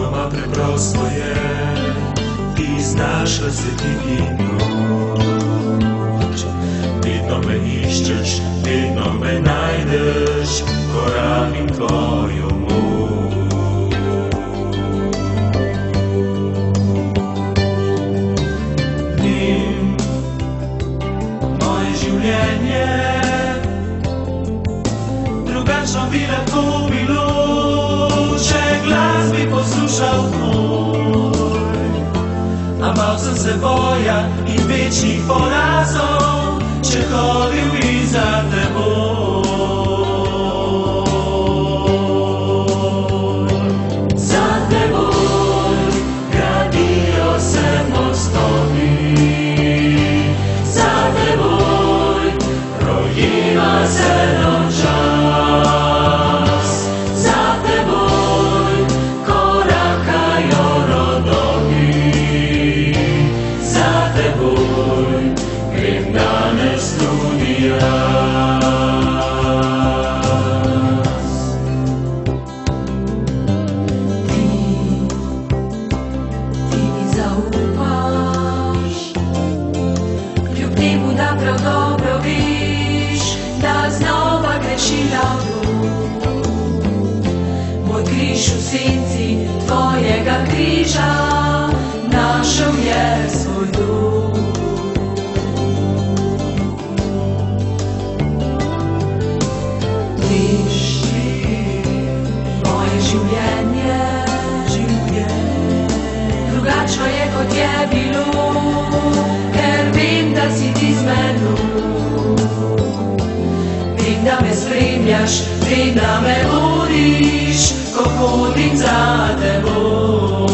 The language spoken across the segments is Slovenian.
Popolnoma preprosto je, ti znaš razsvetiti noč. Vedno me iščeš, vedno me najdeš, ko rabim tvojo moč. Moje življenje, Sem se boja in večjih porazov, če hodil bi za teboj. Zaupaš, kljub temu, da prav dobro veš, da znova grešila bom. Moj križ v senci tvojega križa je bilo, ker vem, da si ti z menoj. Vem, da me spremljaš, vem, da me vodiš, ko hodim za teboj.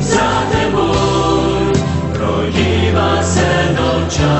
Za teboj, rojeva se noča.